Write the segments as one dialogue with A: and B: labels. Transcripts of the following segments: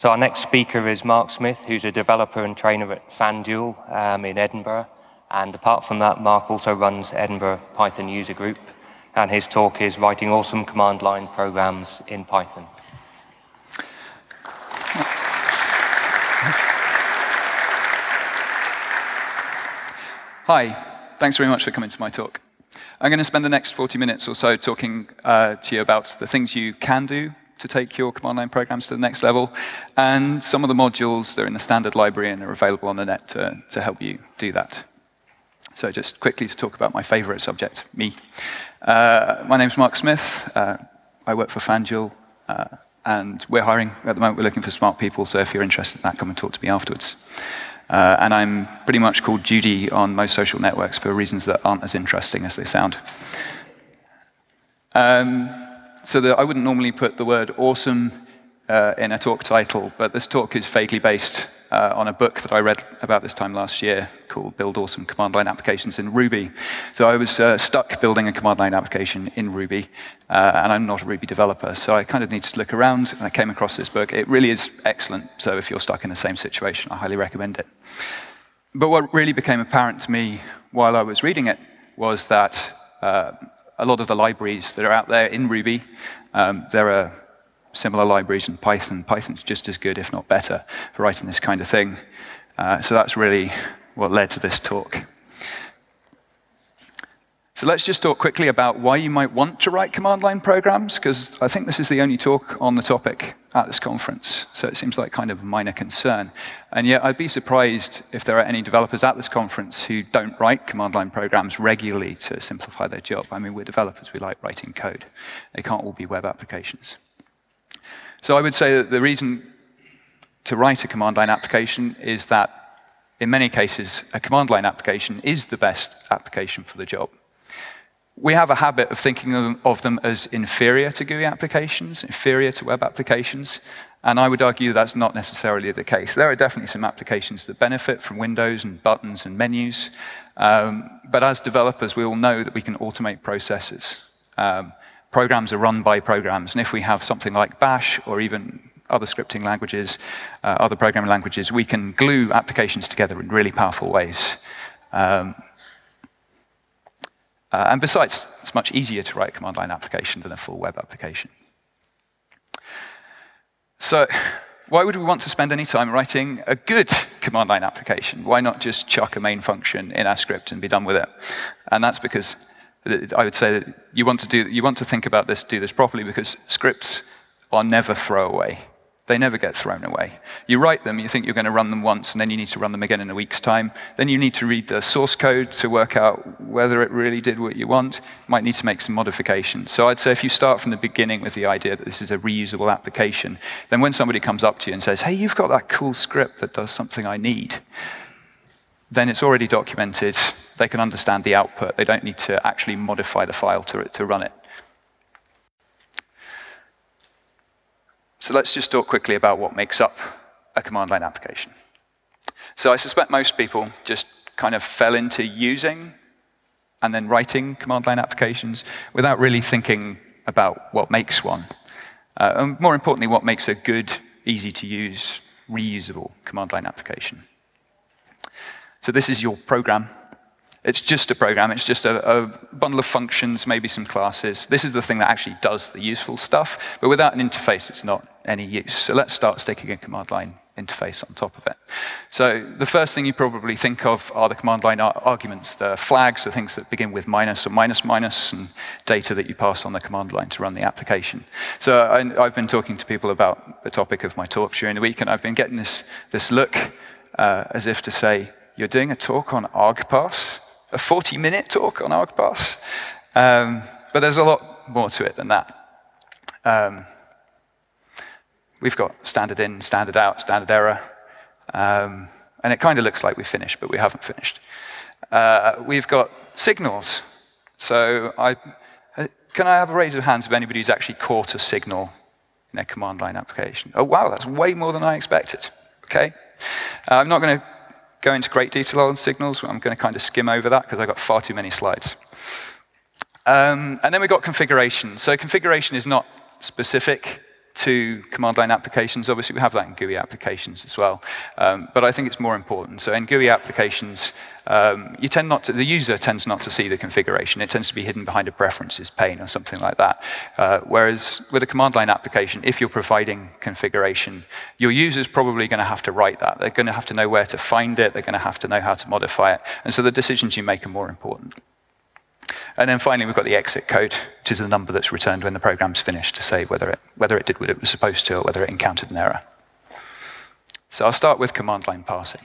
A: So our next speaker is Mark Smith, who's a developer and trainer at FanDuel um, in Edinburgh. And apart from that, Mark also runs Edinburgh Python User Group. And his talk is writing awesome command line programs in Python.
B: Hi, thanks very much for coming to my talk. I'm going to spend the next 40 minutes or so talking uh, to you about the things you can do to take your command line programs to the next level, and some of the modules that are in the standard library and are available on the net to, to help you do that. So just quickly to talk about my favorite subject, me. Uh, my name's Mark Smith. Uh, I work for FanDuel, uh, and we're hiring at the moment. We're looking for smart people, so if you're interested in that, come and talk to me afterwards. Uh, and I'm pretty much called Judy on most social networks for reasons that aren't as interesting as they sound. Um, so I wouldn't normally put the word awesome uh, in a talk title, but this talk is vaguely based uh, on a book that I read about this time last year called Build Awesome Command Line Applications in Ruby. So I was uh, stuck building a command line application in Ruby, uh, and I'm not a Ruby developer, so I kind of needed to look around, and I came across this book. It really is excellent, so if you're stuck in the same situation, I highly recommend it. But what really became apparent to me while I was reading it was that uh, a lot of the libraries that are out there in Ruby, um, there are similar libraries in Python. Python's just as good, if not better, for writing this kind of thing. Uh, so that's really what led to this talk. So let's just talk quickly about why you might want to write command line programs, because I think this is the only talk on the topic at this conference. So it seems like kind of a minor concern. And yet I'd be surprised if there are any developers at this conference who don't write command line programs regularly to simplify their job. I mean, we're developers, we like writing code. They can't all be web applications. So I would say that the reason to write a command line application is that in many cases, a command line application is the best application for the job we have a habit of thinking of them as inferior to GUI applications, inferior to web applications, and I would argue that's not necessarily the case. There are definitely some applications that benefit from windows and buttons and menus, um, but as developers, we all know that we can automate processes. Um, programs are run by programs, and if we have something like Bash or even other scripting languages, uh, other programming languages, we can glue applications together in really powerful ways. Um, uh, and besides, it's much easier to write a command line application than a full web application. So why would we want to spend any time writing a good command line application? Why not just chuck a main function in our script and be done with it? And that's because I would say that you want to, do, you want to think about this, do this properly, because scripts are never throwaway. They never get thrown away. You write them, you think you're going to run them once, and then you need to run them again in a week's time. Then you need to read the source code to work out whether it really did what you want. You might need to make some modifications. So I'd say if you start from the beginning with the idea that this is a reusable application, then when somebody comes up to you and says, hey, you've got that cool script that does something I need, then it's already documented. They can understand the output. They don't need to actually modify the file to, to run it. So let's just talk quickly about what makes up a command line application. So I suspect most people just kind of fell into using and then writing command line applications without really thinking about what makes one. Uh, and more importantly, what makes a good, easy to use, reusable command line application. So this is your program it's just a program. It's just a, a, bundle of functions, maybe some classes. This is the thing that actually does the useful stuff. But without an interface, it's not any use. So let's start sticking a command line interface on top of it. So the first thing you probably think of are the command line arguments, the flags, the things that begin with minus or minus minus, and data that you pass on the command line to run the application. So I, have been talking to people about the topic of my talk during the week, and I've been getting this, this look uh, as if to say, you're doing a talk on argparse? A 40 minute talk on argparse. Um, but there's a lot more to it than that. Um, we've got standard in, standard out, standard error. Um, and it kind of looks like we've finished, but we haven't finished. Uh, we've got signals. So I, uh, can I have a raise of hands of anybody who's actually caught a signal in a command line application? Oh, wow, that's way more than I expected. Okay. Uh, I'm not going to go into great detail on signals. I'm going to kind of skim over that because I've got far too many slides. Um, and then we've got configuration. So configuration is not specific to command line applications. Obviously, we have that in GUI applications as well. Um, but I think it's more important. So in GUI applications, um, you tend not to, the user tends not to see the configuration. It tends to be hidden behind a preferences pane or something like that. Uh, whereas with a command line application, if you're providing configuration, your user's probably going to have to write that. They're going to have to know where to find it. They're going to have to know how to modify it. And so the decisions you make are more important. And then finally, we've got the exit code, which is the number that's returned when the program's finished to say whether it, whether it did what it was supposed to or whether it encountered an error. So I'll start with command line parsing.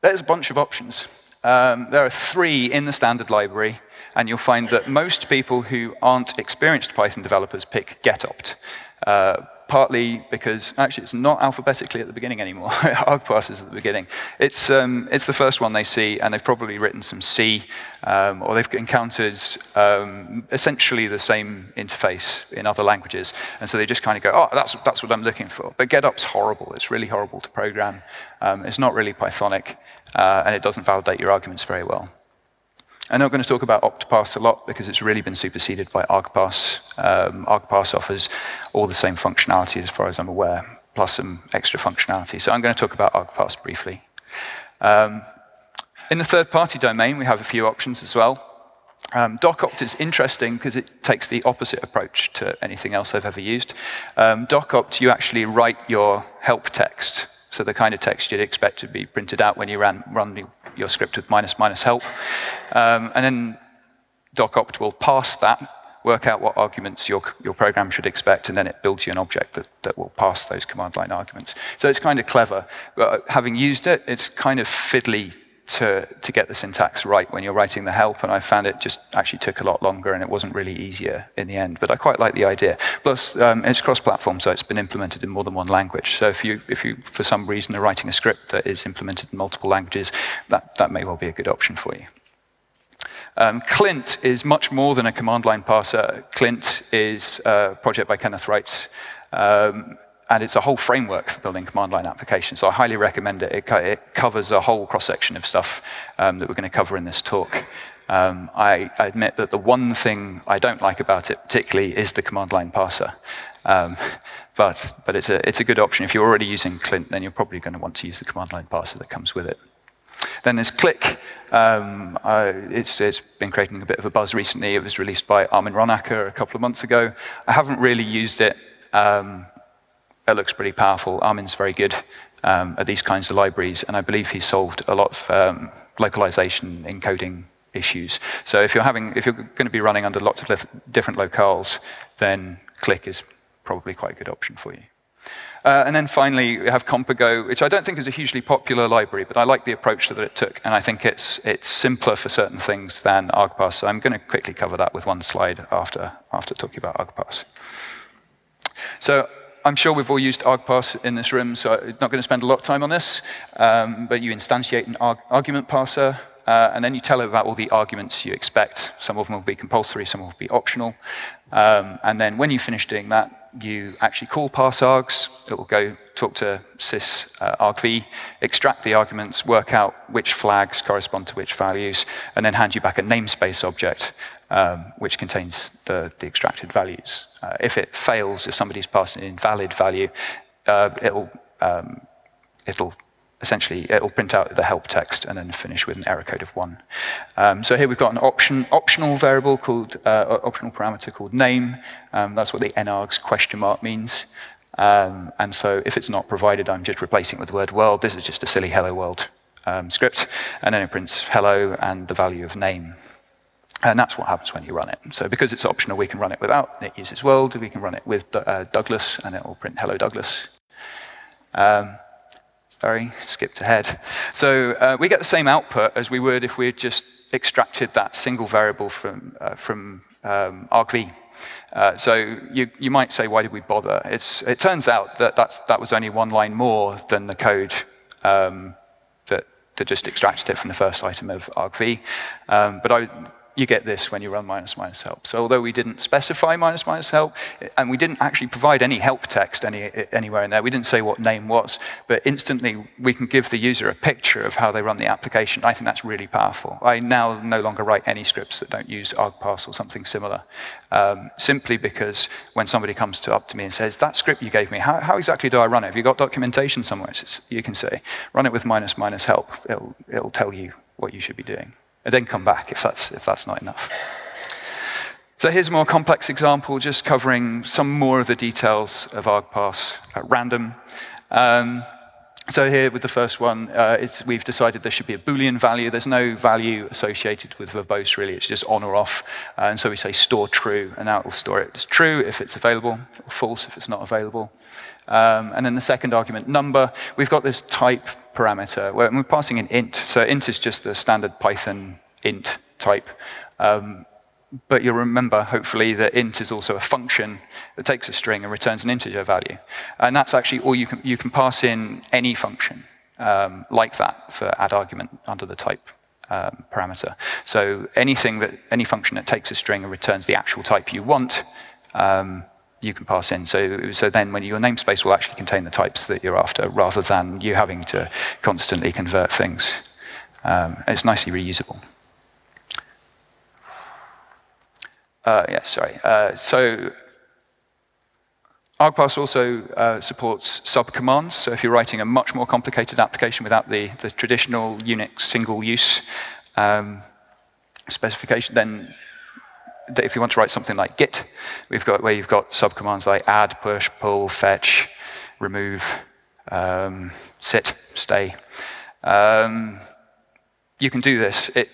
B: There's a bunch of options. Um, there are three in the standard library, and you'll find that most people who aren't experienced Python developers pick getopt. Uh, partly because actually it's not alphabetically at the beginning anymore. argparse is at the beginning. It's, um, it's the first one they see, and they've probably written some C, um, or they've encountered um, essentially the same interface in other languages, and so they just kind of go, oh, that's, that's what I'm looking for. But getopt's horrible. It's really horrible to program. Um, it's not really Pythonic, uh, and it doesn't validate your arguments very well. I'm not going to talk about OptParse a lot because it's really been superseded by ArgParse. Um, ArgParse offers all the same functionality as far as I'm aware, plus some extra functionality. So I'm going to talk about ArgParse briefly. Um, in the third-party domain, we have a few options as well. Um, DocOpt is interesting because it takes the opposite approach to anything else I've ever used. Um, DocOpt, you actually write your help text, so the kind of text you'd expect to be printed out when you ran, run your script with minus minus help. Um, and then docopt will parse that, work out what arguments your, your program should expect, and then it builds you an object that, that will pass those command line arguments. So it's kind of clever. But having used it, it's kind of fiddly to, to get the syntax right when you're writing the help, and I found it just actually took a lot longer and it wasn't really easier in the end. But I quite like the idea. Plus, um, it's cross-platform, so it's been implemented in more than one language. So if you, if you, for some reason, are writing a script that is implemented in multiple languages, that, that may well be a good option for you. Um, Clint is much more than a command line parser. Clint is a project by Kenneth Reitz. Um, and it's a whole framework for building command line applications. So I highly recommend it. It, co it covers a whole cross section of stuff um, that we're going to cover in this talk. Um, I, I, admit that the one thing I don't like about it particularly is the command line parser. Um, but but it's, a, it's a good option. If you're already using Clint, then you're probably going to want to use the command line parser that comes with it. Then there's Click. Um, uh, it's, it's been creating a bit of a buzz recently. It was released by Armin Ronacher a couple of months ago. I haven't really used it. Um, it looks pretty powerful. Armin's very good um, at these kinds of libraries, and I believe he solved a lot of um, localization encoding issues. So if you're having, if you're going to be running under lots of different locales, then Click is probably quite a good option for you. Uh, and then finally, we have Compago, which I don't think is a hugely popular library, but I like the approach that it took, and I think it's, it's simpler for certain things than ArgParse. So I'm going to quickly cover that with one slide after, after talking about ArgParse. So I'm sure we've all used argparse in this room, so I'm not going to spend a lot of time on this, um, but you instantiate an arg argument parser, uh, and then you tell it about all the arguments you expect. Some of them will be compulsory, some will be optional. Um, and then when you finish doing that, you actually call parseargs. It will go talk to sys uh, argv, extract the arguments, work out which flags correspond to which values, and then hand you back a namespace object um, which contains the, the extracted values. Uh, if it fails, if somebody's passed an invalid value, uh, it'll, um, it'll essentially, it'll print out the help text and then finish with an error code of one. Um, so here we've got an option, optional variable called, uh, optional parameter called name. Um, that's what the nargs question mark means. Um, and so if it's not provided, I'm just replacing it with the word world. This is just a silly hello world um, script. And then it prints hello and the value of name. And that's what happens when you run it. So because it's optional, we can run it without. It uses world. We can run it with uh, Douglas, and it will print hello Douglas. Um, sorry, skipped ahead. So uh, we get the same output as we would if we had just extracted that single variable from, uh, from um, argv. Uh, so you, you might say, why did we bother? It's, it turns out that that's, that was only one line more than the code um, that, that just extracted it from the first item of argv. Um, but I, you get this when you run minus minus help. So although we didn't specify minus minus help, and we didn't actually provide any help text any, anywhere in there, we didn't say what name was, but instantly we can give the user a picture of how they run the application. I think that's really powerful. I now no longer write any scripts that don't use argparse or something similar, um, simply because when somebody comes to, up to me and says, that script you gave me, how, how exactly do I run it? Have you got documentation somewhere? You can say, run it with minus minus help. It'll, it'll tell you what you should be doing and then come back if that's, if that's not enough. So here's a more complex example, just covering some more of the details of argparse at random. Um, so here with the first one, uh, we've decided there should be a Boolean value. There's no value associated with verbose, really. It's just on or off. Uh, and so we say store true, and now it will store it as true if it's available, or false if it's not available. Um, and then the second argument, number, we've got this type parameter we're passing an int. So int is just the standard Python int type. Um, but you'll remember, hopefully, that int is also a function that takes a string and returns an integer value. And that's actually all you can, you can pass in any function um, like that for add argument under the type um, parameter. So anything that, any function that takes a string and returns the actual type you want, um, you can pass in. So, so then when your namespace will actually contain the types that you're after, rather than you having to constantly convert things. Um, it's nicely reusable. Uh, yeah, sorry. Uh, so argparse also uh, supports subcommands. So if you're writing a much more complicated application without the, the traditional Unix single-use um, specification, then if you want to write something like git, we've got where you've got subcommands like add, push, pull, fetch, remove, um, sit, stay. Um, you can do this. It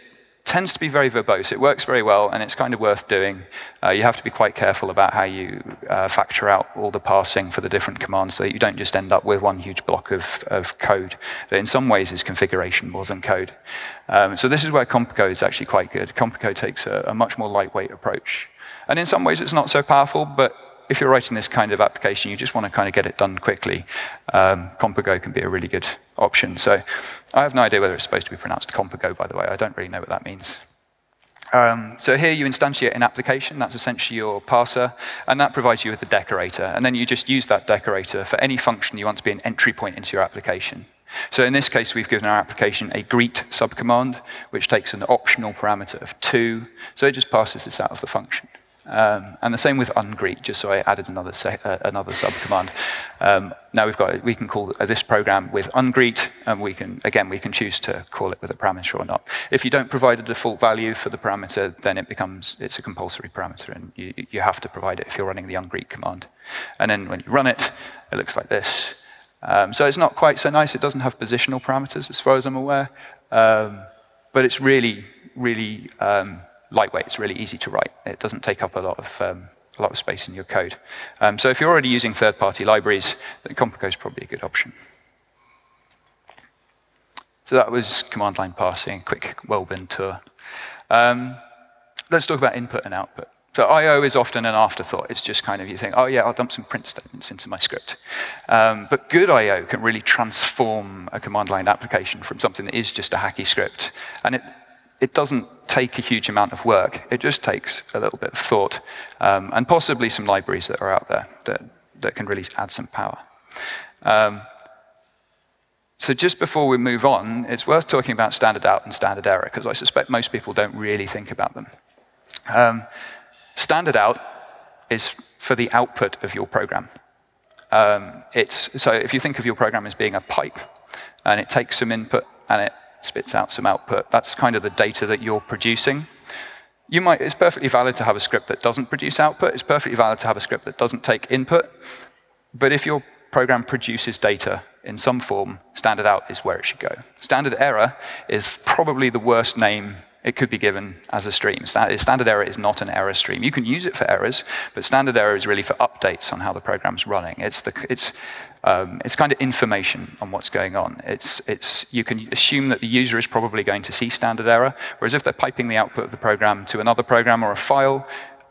B: tends to be very verbose. It works very well, and it's kind of worth doing. Uh, you have to be quite careful about how you uh, factor out all the parsing for the different commands so that you don't just end up with one huge block of, of code that in some ways is configuration more than code. Um, so this is where Compago is actually quite good. Compago takes a, a much more lightweight approach. And in some ways it's not so powerful, but if you're writing this kind of application, you just want to kind of get it done quickly, um, can be a really good option. So I have no idea whether it's supposed to be pronounced Compigo, by the way. I don't really know what that means. Um, so here you instantiate an application, that's essentially your parser, and that provides you with the decorator. And then you just use that decorator for any function you want to be an entry point into your application. So in this case, we've given our application a greet subcommand, which takes an optional parameter of 2. So it just passes this out of the function. Um, and the same with ungreet, just so I added another, uh, another subcommand. Um, now we've got, we can call this program with ungreet, and we can, again, we can choose to call it with a parameter or not. If you don't provide a default value for the parameter, then it becomes, it's a compulsory parameter, and you, you have to provide it if you're running the ungreet command. And then when you run it, it looks like this. Um, so it's not quite so nice. It doesn't have positional parameters, as far as I'm aware. Um, but it's really, really um, lightweight. It's really easy to write. It doesn't take up a lot of, um, a lot of space in your code. Um, so if you're already using third-party libraries, then Compago is probably a good option. So that was command line parsing, quick well-been tour. Um, let's talk about input and output. So I.O. is often an afterthought. It's just kind of you think, oh yeah, I'll dump some print statements into my script. Um, but good I.O. can really transform a command line application from something that is just a hacky script. And it, it doesn't take a huge amount of work. It just takes a little bit of thought um, and possibly some libraries that are out there that, that can really add some power. Um, so just before we move on, it's worth talking about standard out and standard error, because I suspect most people don't really think about them. Um, standard out is for the output of your program. Um, it's, so if you think of your program as being a pipe, and it takes some input and it spits out some output. That's kind of the data that you're producing. You might, it's perfectly valid to have a script that doesn't produce output. It's perfectly valid to have a script that doesn't take input. But if your program produces data in some form, standard out is where it should go. Standard error is probably the worst name it could be given as a stream. Standard error is not an error stream. You can use it for errors, but standard error is really for updates on how the program's running. It's, the, it's, um, it's kind of information on what's going on. It's, it's, you can assume that the user is probably going to see standard error, whereas if they're piping the output of the program to another program or a file,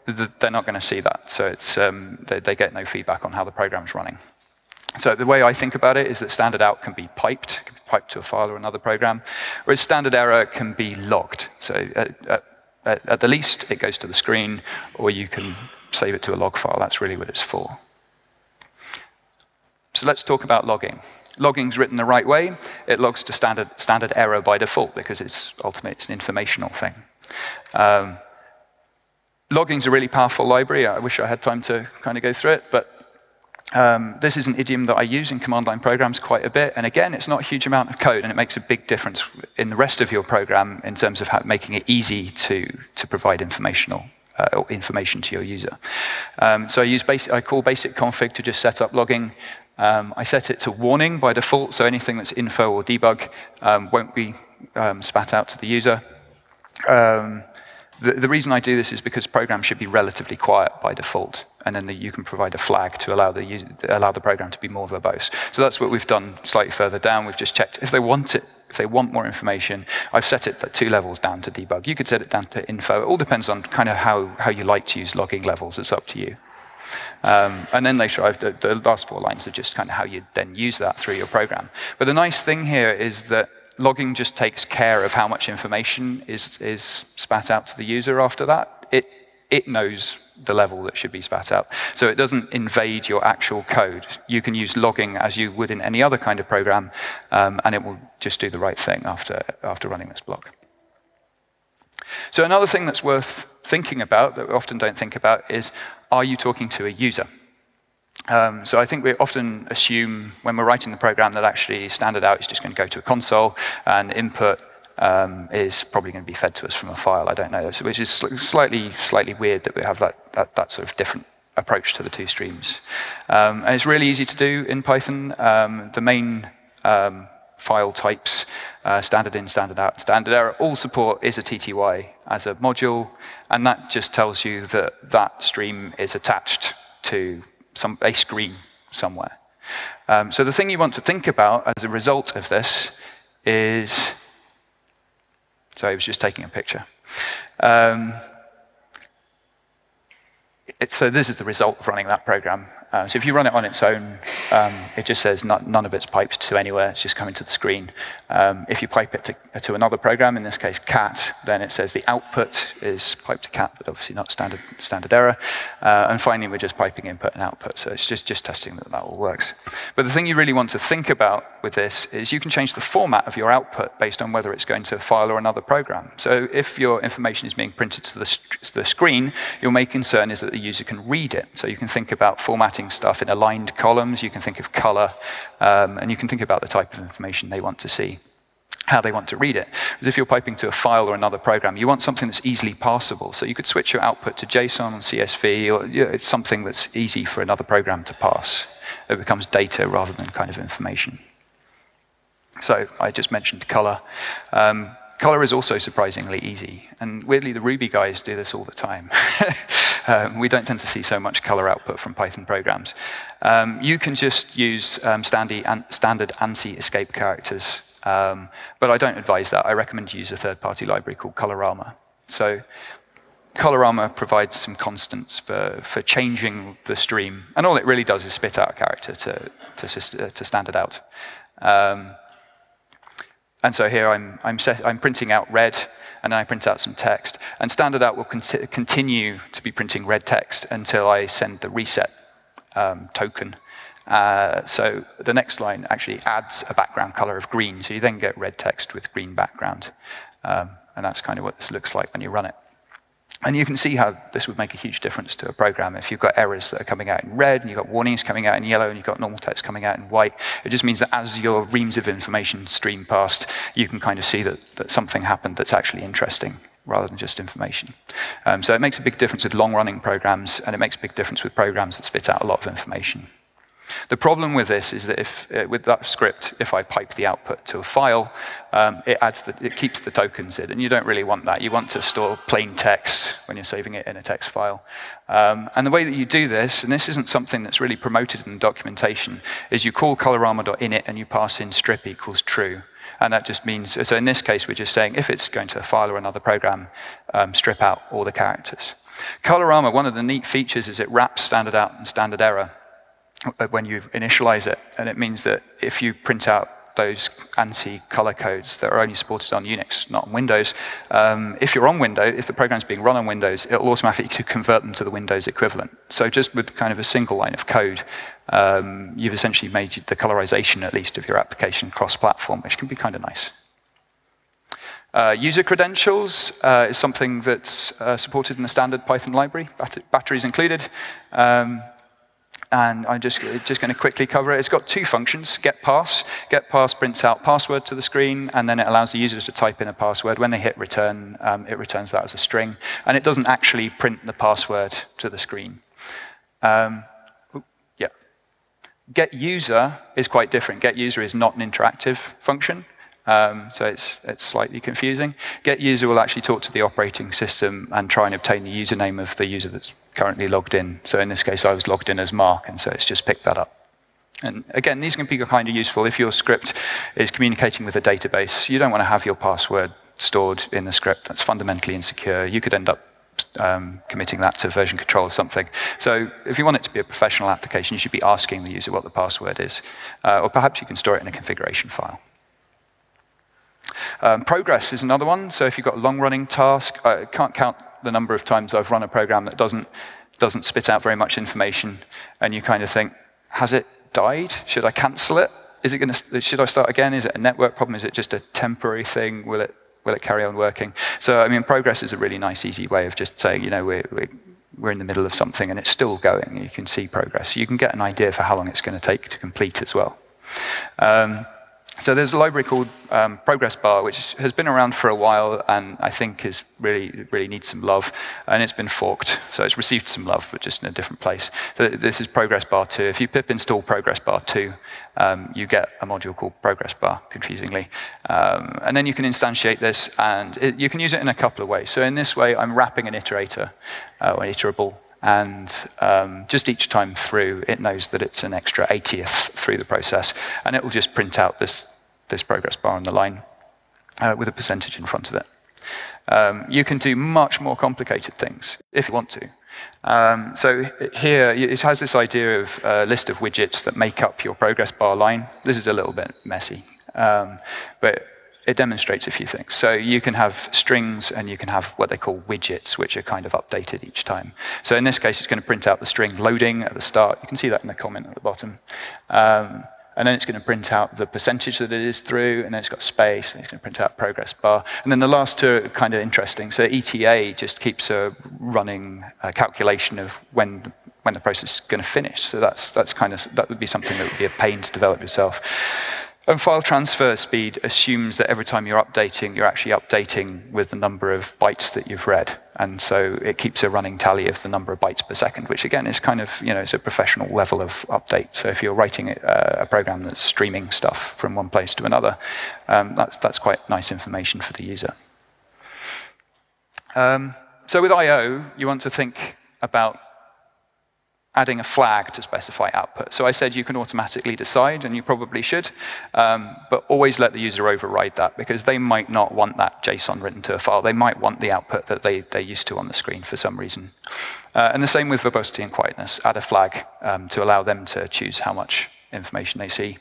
B: they're not going to see that. So it's, um, they, they get no feedback on how the program's running. So the way I think about it is that standard out can be piped, piped to a file or another program, whereas standard error can be logged. So uh, at, at the least, it goes to the screen, or you can save it to a log file. That's really what it's for. So let's talk about logging. Logging's written the right way. It logs to standard, standard error by default because it's ultimately it's an informational thing. Um, logging's a really powerful library. I wish I had time to kind of go through it, but um, this is an idiom that I use in command line programs quite a bit. And again, it's not a huge amount of code, and it makes a big difference in the rest of your program in terms of how, making it easy to, to provide informational uh, information to your user. Um, so I use basic, I call basic config to just set up logging. Um, I set it to warning by default, so anything that's info or debug um, won't be um, spat out to the user. The, the, reason I do this is because programs should be relatively quiet by default, and then the, you can provide a flag to allow the, allow the program to be more verbose. So that's what we've done slightly further down. We've just checked if they want it, if they want more information. I've set it at two levels down to debug. You could set it down to info. It all depends on kind of how, how you like to use logging levels. It's up to you. Um, and then later, I've, the, the last four lines are just kind of how you then use that through your program. But the nice thing here is that logging just takes care of how much information is, is spat out to the user after that. It, it knows the level that should be spat out. So it doesn't invade your actual code. You can use logging as you would in any other kind of program, um, and it will just do the right thing after, after running this block. So another thing that's worth thinking about, that we often don't think about, is are you talking to a user? Um, so I think we often assume when we're writing the program that actually standard out is just going to go to a console and input um, is probably going to be fed to us from a file. I don't know, so, which is slightly slightly weird that we have that, that, that sort of different approach to the two streams. Um, and it's really easy to do in Python. Um, the main um, file types, uh, standard in, standard out, standard error, all support is a TTY as a module, and that just tells you that that stream is attached to some, a screen somewhere. Um, so the thing you want to think about as a result of this is, so I was just taking a picture. Um, it, so this is the result of running that program. Uh, so if you run it on its own, um, it just says not, none of it's piped to anywhere, it's just coming to the screen. Um, if you pipe it to, to, another program, in this case cat, then it says the output is piped to cat, but obviously not standard, standard error. Uh, and finally, we're just piping input and output, so it's just, just testing that that all works. But the thing you really want to think about with this is you can change the format of your output based on whether it's going to a file or another program. So if your information is being printed to the, to the screen, your main concern is that the user can read it. So you can think about formatting stuff in aligned columns, you can think of color, um, and you can think about the type of information they want to see how they want to read it. Because if you're piping to a file or another program, you want something that's easily parsable. So you could switch your output to JSON or CSV, or you know, something that's easy for another program to pass. It becomes data rather than kind of information. So I just mentioned color. Um, Color is also surprisingly easy, and weirdly, the Ruby guys do this all the time. um, we don't tend to see so much color output from Python programs. Um, you can just use um, standard, ANSI escape characters, um, but I don't advise that. I recommend you use a third-party library called Colorama. So Colorama provides some constants for, for changing the stream, and all it really does is spit out a character to, to, to standard out. Um, and so here I'm, I'm, set, I'm printing out red, and then I print out some text. And standard out will continue to be printing red text until I send the reset um, token. Uh, so the next line actually adds a background color of green, so you then get red text with green background. Um, and that's kind of what this looks like when you run it. And you can see how this would make a huge difference to a program. If you've got errors that are coming out in red, and you've got warnings coming out in yellow, and you've got normal text coming out in white, it just means that as your reams of information stream past, you can kind of see that, that something happened that's actually interesting rather than just information. Um, so it makes a big difference with long-running programs, and it makes a big difference with programs that spit out a lot of information. The problem with this is that if, uh, with that script, if I pipe the output to a file, um, it, adds the, it keeps the tokens in, and you don't really want that. You want to store plain text when you're saving it in a text file. Um, and the way that you do this, and this isn't something that's really promoted in the documentation, is you call colorama.init and you pass in strip equals true. And that just means, so in this case, we're just saying if it's going to a file or another program, um, strip out all the characters. Colorama, one of the neat features is it wraps standard out and standard error when you initialize it. And it means that if you print out those ANSI color codes that are only supported on Unix, not on Windows. Um, if you're on Windows, if the program's being run on Windows, it'll automatically convert them to the Windows equivalent. So just with kind of a single line of code, um, you've essentially made the colorization, at least, of your application cross-platform, which can be kind of nice. Uh, user credentials uh, is something that's uh, supported in the standard Python library, bat batteries included. Um, and I'm just, just going to quickly cover it. It's got two functions, get pass. Get pass prints out password to the screen, and then it allows the user to type in a password. When they hit return, um, it returns that as a string. And it doesn't actually print the password to the screen. Um, yeah. Get user is quite different. Get user is not an interactive function. Um, so it's, it's slightly confusing. Get user will actually talk to the operating system and try and obtain the username of the user that's currently logged in. So in this case, I was logged in as Mark, and so it's just picked that up. And again, these can be kind of useful if your script is communicating with a database. You don't want to have your password stored in the script. That's fundamentally insecure. You could end up um, committing that to version control or something. So if you want it to be a professional application, you should be asking the user what the password is. Uh, or perhaps you can store it in a configuration file. Um, progress is another one. So if you've got a long-running task, I can't count the number of times I've run a program that doesn't, doesn't spit out very much information, and you kind of think, has it died? Should I cancel it? Is it going to, should I start again? Is it a network problem? Is it just a temporary thing? Will it, will it carry on working? So, I mean, progress is a really nice, easy way of just saying, you know, we're, we're, in the middle of something and it's still going. You can see progress. You can get an idea for how long it's going to take to complete as well. Um, so there's a library called um, Progress Bar, which has been around for a while and I think is really, really needs some love. And it's been forked, so it's received some love, but just in a different place. So this is Progress Bar 2. If you pip install Progress Bar 2, um, you get a module called Progress Bar, confusingly. Um, and then you can instantiate this, and it, you can use it in a couple of ways. So in this way, I'm wrapping an iterator, uh, or an iterable, and um, just each time through, it knows that it's an extra 80th through the process, and it will just print out this, this progress bar on the line uh, with a percentage in front of it. Um, you can do much more complicated things if you want to. Um, so here, it has this idea of a list of widgets that make up your progress bar line. This is a little bit messy, um, but it demonstrates a few things. So you can have strings and you can have what they call widgets, which are kind of updated each time. So in this case, it's going to print out the string loading at the start. You can see that in the comment at the bottom. Um, and then it's going to print out the percentage that it is through, and then it's got space, and it's going to print out progress bar. And then the last two are kind of interesting. So ETA just keeps a running uh, calculation of when the, when the process is going to finish. So that's, that's kind of, that would be something that would be a pain to develop yourself. And file transfer speed assumes that every time you're updating, you're actually updating with the number of bytes that you've read. And so it keeps a running tally of the number of bytes per second, which again is kind of, you know, it's a professional level of update. So if you're writing a, a program that's streaming stuff from one place to another, um, that's, that's quite nice information for the user. Um, so with I.O., you want to think about adding a flag to specify output. So I said you can automatically decide, and you probably should, um, but always let the user override that because they might not want that JSON written to a file. They might want the output that they, they're used to on the screen for some reason. Uh, and the same with verbosity and quietness. Add a flag um, to allow them to choose how much information they see.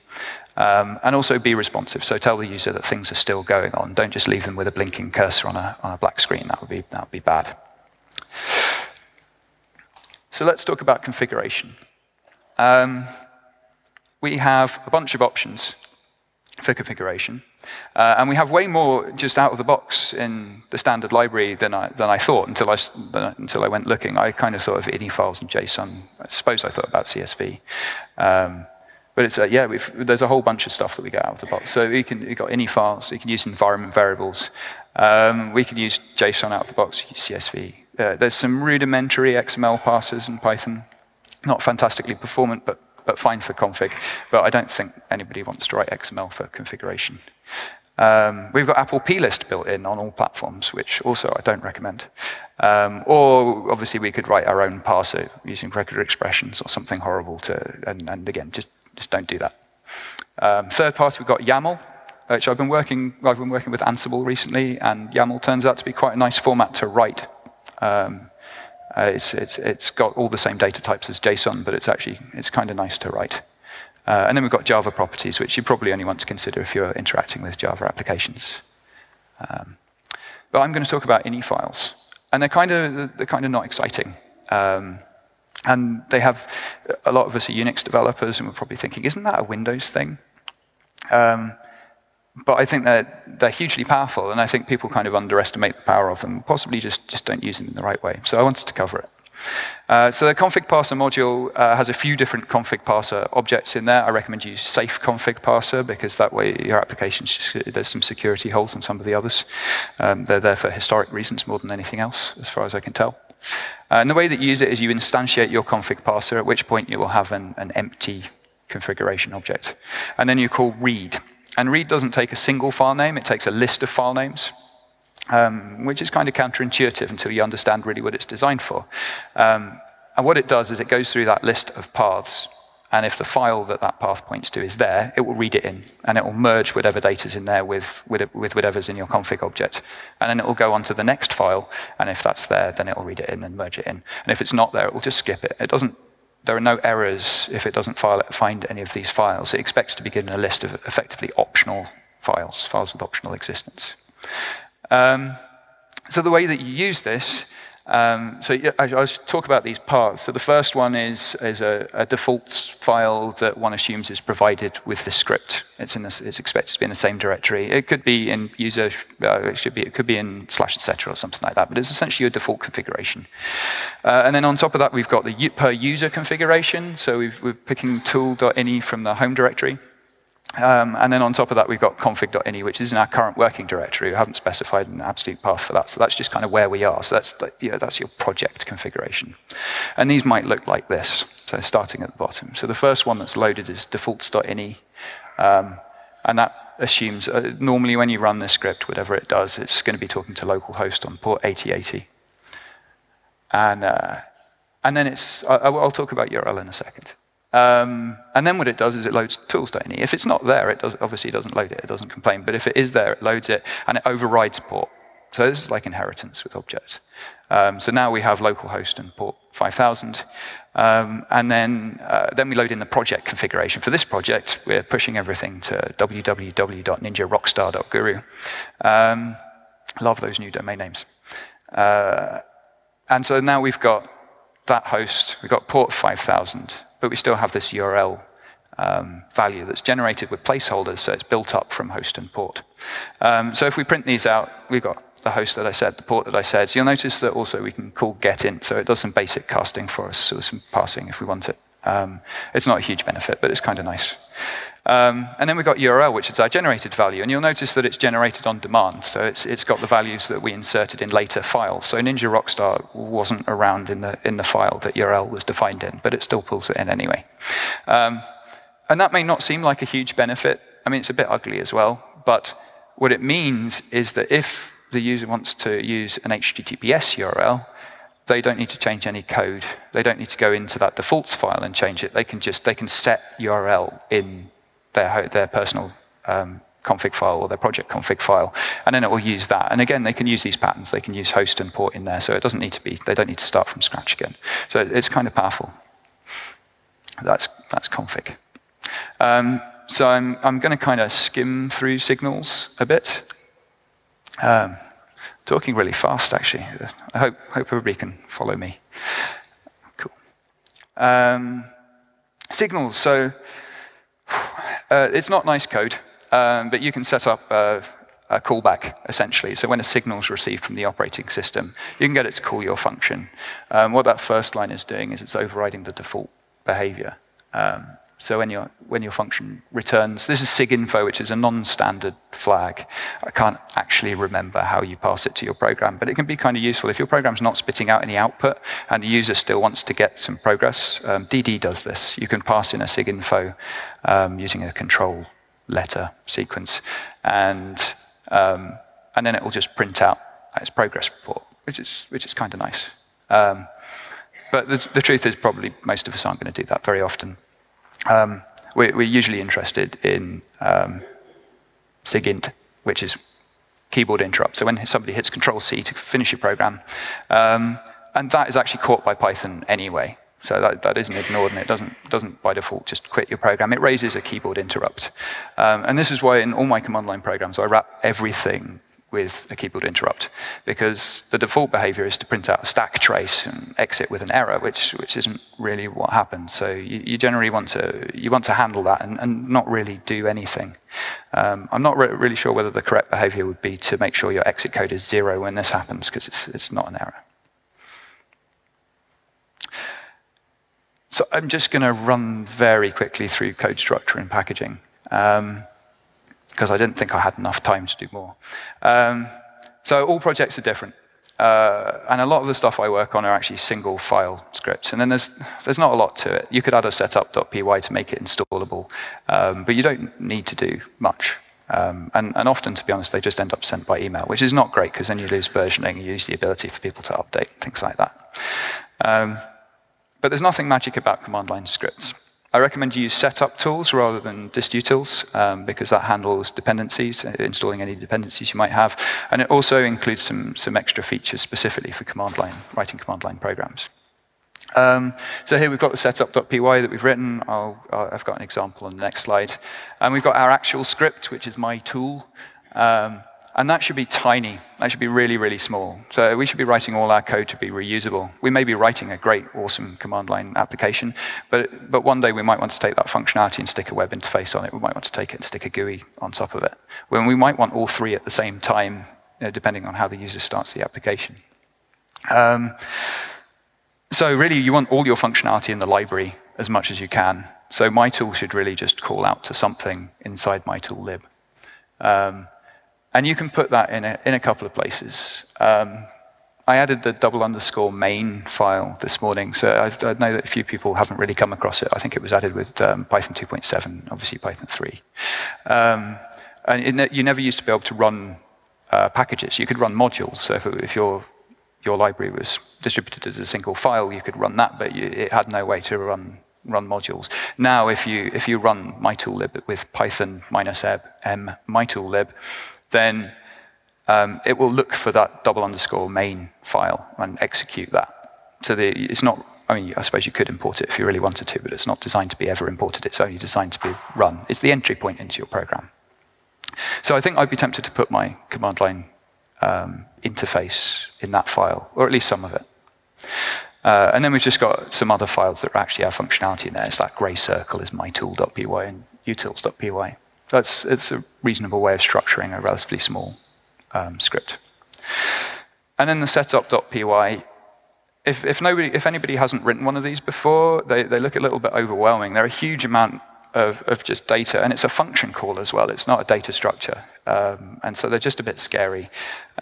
B: Um, and also be responsive. So tell the user that things are still going on. Don't just leave them with a blinking cursor on a, on a black screen. That would be, that would be bad. So let's talk about configuration. Um, we have a bunch of options for configuration. Uh, and we have way more just out of the box in the standard library than I, than I thought until I, until I went looking. I kind of thought of INI files and JSON. I suppose I thought about CSV. Um, but it's, uh, yeah, there's a whole bunch of stuff that we get out of the box. So you can, you've got INI files, you can use environment variables. Um, we can use JSON out of the box, CSV, uh, there's some rudimentary XML parsers in Python, not fantastically performant, but, but fine for config. But I don't think anybody wants to write XML for configuration. Um, we've got Apple plist built in on all platforms, which also I don't recommend. Um, or obviously we could write our own parser using regular expressions or something horrible to, and, and again, just, just don't do that. Um, third party, we've got YAML, which I've been working, I've been working with Ansible recently, and YAML turns out to be quite a nice format to write um, uh, it's, it's, it's got all the same data types as JSON, but it's actually it's kind of nice to write. Uh, and then we've got Java properties, which you probably only want to consider if you're interacting with Java applications. Um, but I'm going to talk about ini files. And they're kind of, they're kind of not exciting. Um, and they have, a lot of us are Unix developers, and we're probably thinking, isn't that a Windows thing? Um, but I think they're, they're hugely powerful, and I think people kind of underestimate the power of them, possibly just, just don't use them in the right way. So I wanted to cover it. Uh, so the config parser module uh, has a few different config parser objects in there. I recommend you use safe config parser because that way your application, there's some security holes in some of the others. Um, they're there for historic reasons more than anything else, as far as I can tell. Uh, and the way that you use it is you instantiate your config parser, at which point you will have an, an empty configuration object. And then you call read. And read doesn't take a single file name, it takes a list of file names um, which is kind of counterintuitive until you understand really what it's designed for. Um, and what it does is it goes through that list of paths, and if the file that that path points to is there, it will read it in, and it will merge whatever data is in there with, with, with whatever's in your config object. And then it will go on to the next file, and if that's there, then it will read it in and merge it in. And if it's not there, it will just skip it. It doesn't there are no errors if it doesn't file, find any of these files. It expects to be given a list of effectively optional files, files with optional existence. Um, so the way that you use this, um, so I, will talk about these paths. So the first one is, is a, a, defaults file that one assumes is provided with the script. It's, in it's expected to be in the same directory. It could be in user, uh, it should be, it could be in slash etc or something like that, but it's essentially a default configuration. Uh, and then on top of that, we've got the per user configuration. So we are picking tool.ini from the home directory. Um, and then on top of that, we've got config.ini, which is in our current working directory. We haven't specified an absolute path for that, so that's just kind of where we are. So that's, yeah, that's your project configuration. And these might look like this, so starting at the bottom. So the first one that's loaded is defaults.ini, um, and that assumes, uh, normally when you run this script, whatever it does, it's going to be talking to localhost on port 8080. And, uh, and then it's, I, I'll talk about URL in a second. Um, and then what it does is it loads tools.ini. If it's not there, it does, obviously doesn't load it, it doesn't complain. But if it is there, it loads it, and it overrides port. So this is like inheritance with objects. Um, so now we have localhost and port 5000. Um, and then, uh, then we load in the project configuration. For this project, we're pushing everything to www.ninjarockstar.guru. Um, love those new domain names. Uh, and so now we've got that host, we've got port 5000 but we still have this URL um, value that's generated with placeholders, so it's built up from host and port. Um, so if we print these out, we've got the host that I said, the port that I said. You'll notice that also we can call getInt, so it does some basic casting for us, so some parsing if we want it. Um, it's not a huge benefit, but it's kind of nice. Um, and then we've got URL, which is our generated value. And you'll notice that it's generated on demand. So it's, it's got the values that we inserted in later files. So Ninja Rockstar wasn't around in the, in the file that URL was defined in, but it still pulls it in anyway. Um, and that may not seem like a huge benefit. I mean, it's a bit ugly as well. But what it means is that if the user wants to use an HTTPS URL, they don't need to change any code. They don't need to go into that defaults file and change it. They can just they can set URL in their, their personal um, config file or their project config file, and then it will use that. And again, they can use these patterns. They can use host and port in there, so it doesn't need to be, they don't need to start from scratch again. So it's kind of powerful. That's, that's config. Um, so I'm, I'm going to kind of skim through signals a bit. Um, talking really fast, actually. I hope, hope everybody can follow me. Cool. Um, signals. So uh, it's not nice code, um, but you can set up a, a callback, essentially. So when a signal is received from the operating system, you can get it to call your function. Um, what that first line is doing is it's overriding the default behavior. Um, so when your, when your function returns, this is siginfo, which is a non-standard flag. I can't actually remember how you pass it to your program, but it can be kind of useful. If your program's not spitting out any output and the user still wants to get some progress, um, DD does this. You can pass in a siginfo um, using a control letter sequence, and, um, and then it will just print out its progress report, which is, which is kind of nice. Um, but the, the truth is probably most of us aren't going to do that very often. Um, we're, we're, usually interested in um, SIGINT, which is keyboard interrupt. So when somebody hits Control C to finish your program, um, and that is actually caught by Python anyway. So that, that isn't ignored and it doesn't, doesn't by default just quit your program. It raises a keyboard interrupt. Um, and this is why in all my command line programs, I wrap everything with a keyboard interrupt because the default behavior is to print out a stack trace and exit with an error, which, which isn't really what happens. So you, you generally want to, you want to handle that and, and not really do anything. Um, I'm not re really sure whether the correct behavior would be to make sure your exit code is zero when this happens because it's, it's not an error. So I'm just going to run very quickly through code structure and packaging. Um, because I didn't think I had enough time to do more. Um, so all projects are different. Uh, and a lot of the stuff I work on are actually single file scripts. And then there's, there's not a lot to it. You could add a setup.py to make it installable, um, but you don't need to do much. Um, and, and, often, to be honest, they just end up sent by email, which is not great because then you lose versioning, you lose the ability for people to update, things like that. Um, but there's nothing magic about command line scripts. I recommend you use setup tools rather than distutils um, because that handles dependencies, uh, installing any dependencies you might have. And it also includes some, some extra features specifically for command line, writing command line programs. Um, so here we've got the setup.py that we've written. i have got an example on the next slide. And we've got our actual script, which is my tool. Um, and that should be tiny. That should be really, really small. So we should be writing all our code to be reusable. We may be writing a great, awesome command line application, but, but one day we might want to take that functionality and stick a web interface on it. We might want to take it and stick a GUI on top of it. When we might want all three at the same time, you know, depending on how the user starts the application. Um, so really, you want all your functionality in the library as much as you can. So my tool should really just call out to something inside my tool lib. Um, and you can put that in a, in a couple of places. Um, I added the double underscore main file this morning, so I, I, know that a few people haven't really come across it. I think it was added with um, Python 2.7, obviously Python 3. Um, and it, you never used to be able to run uh, packages. You could run modules. So if, if your, your library was distributed as a single file, you could run that, but you, it had no way to run run modules. Now, if you if you run mytoollib with Python minus m mytoollib, then um, it will look for that double underscore main file and execute that. So the, it's not, I mean, I suppose you could import it if you really wanted to, but it's not designed to be ever imported. It's only designed to be run. It's the entry point into your program. So I think I'd be tempted to put my command line um, interface in that file, or at least some of it. Uh, and then we've just got some other files that actually have functionality in there. It's that grey circle is mytool.py and utils.py. That's it's a reasonable way of structuring a relatively small um, script. And then the setup.py, if, if, nobody, if anybody hasn't written one of these before, they, they look a little bit overwhelming. They're a huge amount of, of just data, and it's a function call as well. It's not a data structure. Um, and so they're just a bit scary.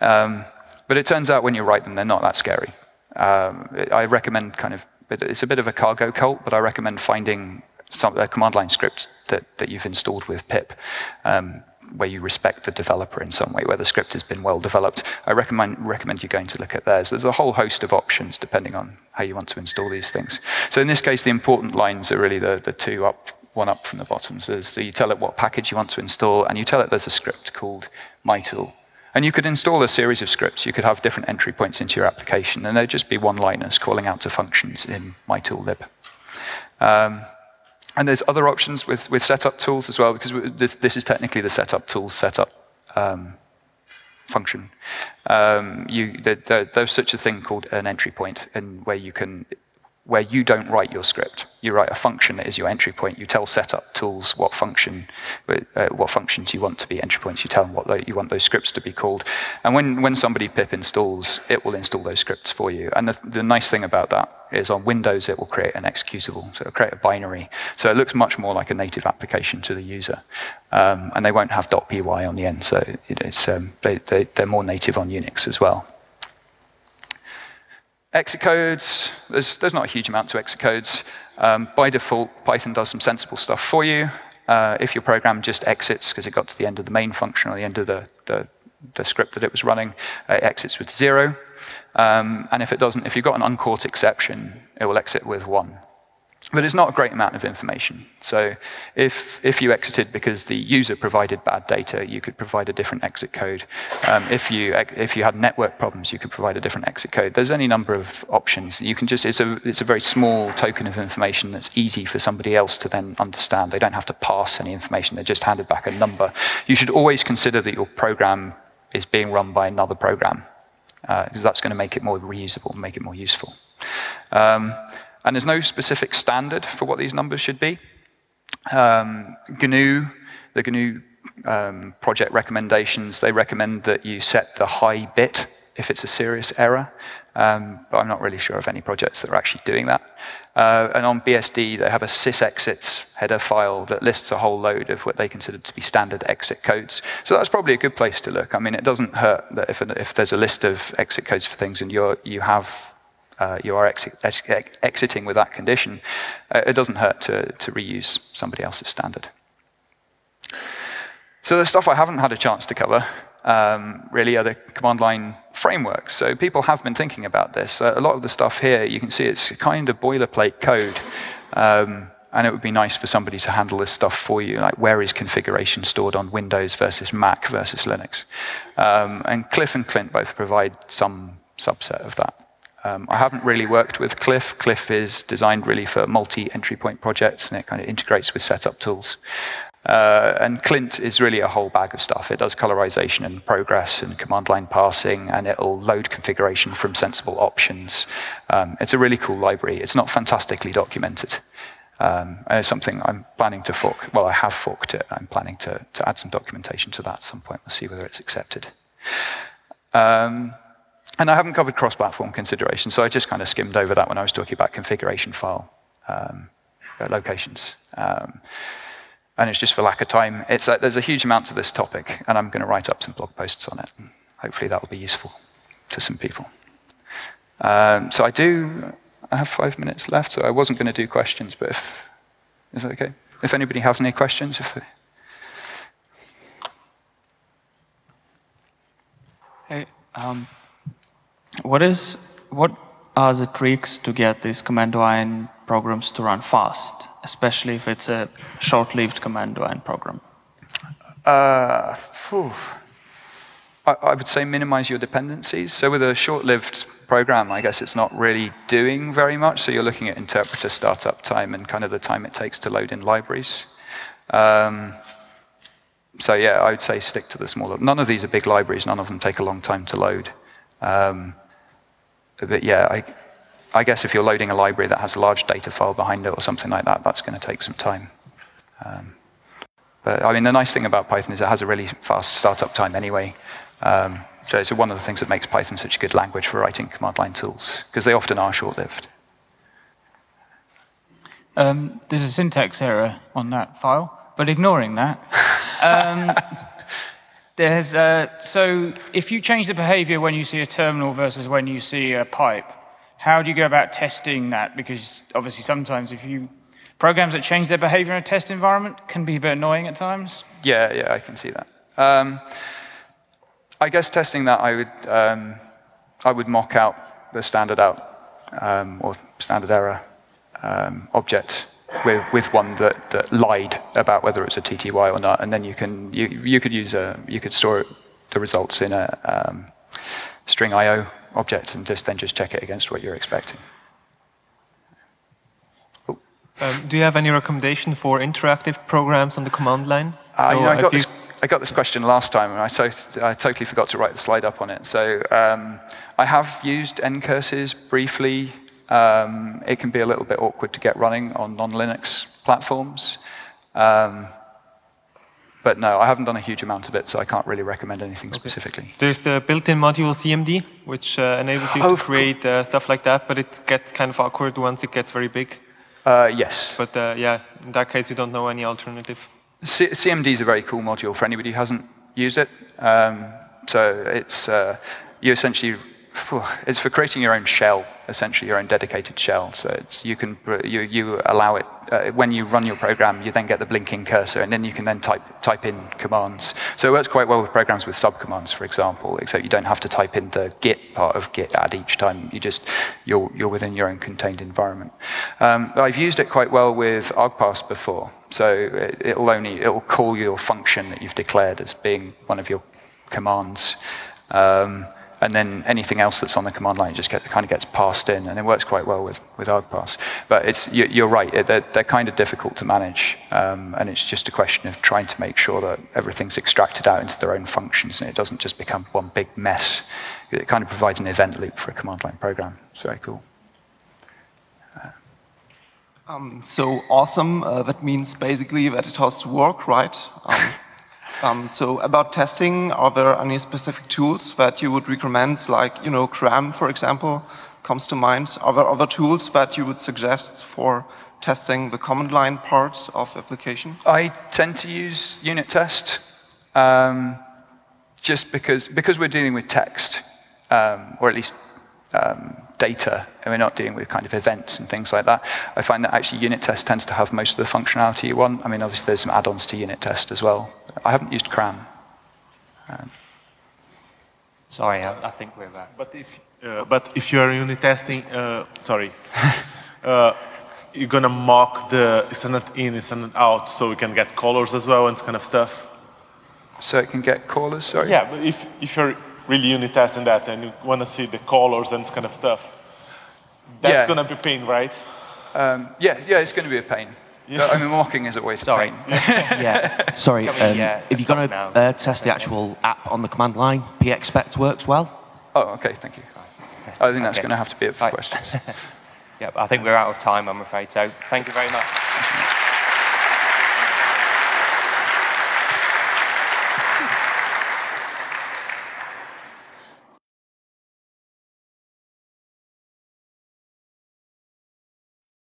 B: Um, but it turns out when you write them, they're not that scary. Um, I recommend kind of, it's a bit of a cargo cult, but I recommend finding some, a command line script that, that you've installed with pip, um, where you respect the developer in some way, where the script has been well developed, I recommend, recommend you going to look at theirs. There's a whole host of options depending on how you want to install these things. So in this case, the important lines are really the, the two up, one up from the bottom. So, you tell it what package you want to install, and you tell it there's a script called mytool. And you could install a series of scripts. You could have different entry points into your application, and they'd just be one-liners calling out to functions in mytoollib. Um, and there's other options with, with setup tools as well, because this, this is technically the setup tools setup um, function. Um, you, there, there, there's such a thing called an entry point, and where you can where you don't write your script. You write a function that is your entry point. You tell setup tools what function, uh, what functions you want to be entry points. You tell them what you want those scripts to be called. And when, when somebody pip installs, it will install those scripts for you. And the, the nice thing about that is on Windows, it will create an executable. So it'll create a binary. So it looks much more like a native application to the user. Um, and they won't have .py on the end. So it's, um, they, they, they're more native on Unix as well. Exit codes, there's, there's not a huge amount to exit codes. Um, by default, Python does some sensible stuff for you. Uh, if your program just exits because it got to the end of the main function or the end of the, the, the script that it was running, uh, it exits with zero. Um, and if it doesn't, if you've got an uncaught exception, it will exit with one. But it's not a great amount of information. So if, if you exited because the user provided bad data, you could provide a different exit code. Um, if, you, if you had network problems, you could provide a different exit code. There's any number of options. You can just, it's a, it's a very small token of information that's easy for somebody else to then understand. They don't have to pass any information. They're just handed back a number. You should always consider that your program is being run by another program, because uh, that's going to make it more reusable, make it more useful. Um, and there's no specific standard for what these numbers should be. Um, GNU, the GNU um, project recommendations, they recommend that you set the high bit if it's a serious error. Um, but I'm not really sure of any projects that are actually doing that. Uh, and on BSD, they have a sysexits header file that lists a whole load of what they consider to be standard exit codes. So that's probably a good place to look. I mean, it doesn't hurt that if, if there's a list of exit codes for things and you're, you have uh, you are ex ex exiting with that condition, uh, it doesn't hurt to, to reuse somebody else's standard. So the stuff I haven't had a chance to cover um, really are the command line frameworks. So people have been thinking about this. Uh, a lot of the stuff here, you can see it's kind of boilerplate code. Um, and it would be nice for somebody to handle this stuff for you, like where is configuration stored on Windows versus Mac versus Linux. Um, and Cliff and Clint both provide some subset of that. Um, I haven't really worked with Cliff. Cliff is designed really for multi-entry point projects, and it kind of integrates with setup tools. Uh, and Clint is really a whole bag of stuff. It does colorization and progress and command line parsing, and it'll load configuration from sensible options. Um, it's a really cool library. It's not fantastically documented. Um, it's something I'm planning to fork. Well, I have forked it. I'm planning to, to add some documentation to that at some point. We'll see whether it's accepted. Um, and I haven't covered cross-platform considerations, so I just kind of skimmed over that when I was talking about configuration file um, uh, locations. Um, and it's just for lack of time. It's there's a huge amount to this topic, and I'm going to write up some blog posts on it. hopefully that will be useful to some people. Um, so I do I have five minutes left, so I wasn't going to do questions, but if, is that okay? If anybody has any questions, if they...
C: Hey, um, what is what are the tricks to get these command line programs to run fast, especially if it's a short-lived command line program?
B: Uh, I, I, would say minimize your dependencies. So with a short-lived program, I guess it's not really doing very much. So you're looking at interpreter startup time and kind of the time it takes to load in libraries. Um, so yeah, I would say stick to the smaller. None of these are big libraries. None of them take a long time to load. Um, but yeah, I, I, guess if you're loading a library that has a large data file behind it or something like that, that's going to take some time. Um, but I mean, the nice thing about Python is it has a really fast startup time anyway. Um, so it's one of the things that makes Python such a good language for writing command line tools, because they often are short-lived.
C: Um, there's a syntax error on that file, but ignoring that, um, there's uh, so if you change the behavior when you see a terminal versus when you see a pipe, how do you go about testing that? Because obviously sometimes if you programs that change their behavior in a test environment can be a bit annoying at times.
B: Yeah, yeah, I can see that. Um, I guess testing that, I would, um, I would mock out the standard out um, or standard error um, object with, with one that, that lied about whether it's a TTY or not, and then you can you, you could use a you could store the results in a um, string IO object and just then just check it against what you're expecting.
D: Um, do you have any recommendation for interactive programs on the command line?
B: Uh, so you know, I got this I got this question last time, and I, to I totally forgot to write the slide up on it. So um, I have used ncurses briefly. Um, it can be a little bit awkward to get running on non-Linux platforms. Um, but no, I haven't done a huge amount of it, so I can't really recommend anything okay. specifically.
D: There's the built-in module CMD, which uh, enables you oh, to create uh, stuff like that, but it gets kind of awkward once it gets very big.
B: Uh, yes.
D: But uh, yeah, in that case, you don't know any alternative.
B: C CMD is a very cool module for anybody who hasn't used it. Um, so it's uh, you essentially it's for creating your own shell, essentially your own dedicated shell. So you can you, you allow it uh, when you run your program, you then get the blinking cursor, and then you can then type type in commands. So it works quite well with programs with subcommands, for example. Except you don't have to type in the git part of git add each time. You just you're you're within your own contained environment. Um, I've used it quite well with argparse before. So it, will only it'll call your function that you've declared as being one of your commands. Um, and then anything else that's on the command line just get, kind of gets passed in, and it works quite well with, with argparse. But it's, you, are right, they're, they're, kind of difficult to manage, um, and it's just a question of trying to make sure that everything's extracted out into their own functions, and it doesn't just become one big mess. It kind of provides an event loop for a command line program. It's very cool.
E: Um, so awesome, uh, that means basically that it has to work, right? Um, um, so about testing, are there any specific tools that you would recommend, like, you know, CRAM, for example, comes to mind? Are there other tools that you would suggest for testing the command line parts of application?
B: I tend to use unit test, um, just because, because we're dealing with text, um, or at least um, data, and we're not dealing with kind of events and things like that. I find that actually unit test tends to have most of the functionality you want. I mean, obviously there's some add-ons to unit test as well. I haven't used CRAM. Um,
A: sorry, I, I, think we're back.
F: But if, uh, but if you're unit testing, uh, sorry, uh, you're gonna mock the standard in, standard out, so we can get colors as well and kind of stuff.
B: So it can get callers, sorry?
F: Yeah, but if, if you're really unit testing that and you want to see the colors and this kind of stuff, that's yeah. going to be pain, right?
B: Um, yeah, yeah, it's going to be a pain. I mean, mocking is always
A: Sorry.
B: pain.
G: yeah, sorry. Um, if you're going to uh, test the actual app on the command line, pexpect works well.
B: Oh, okay, thank you. I think that's okay. going to have to be it for right. questions.
A: yeah, I think we're out of time, I'm afraid. So thank you very much.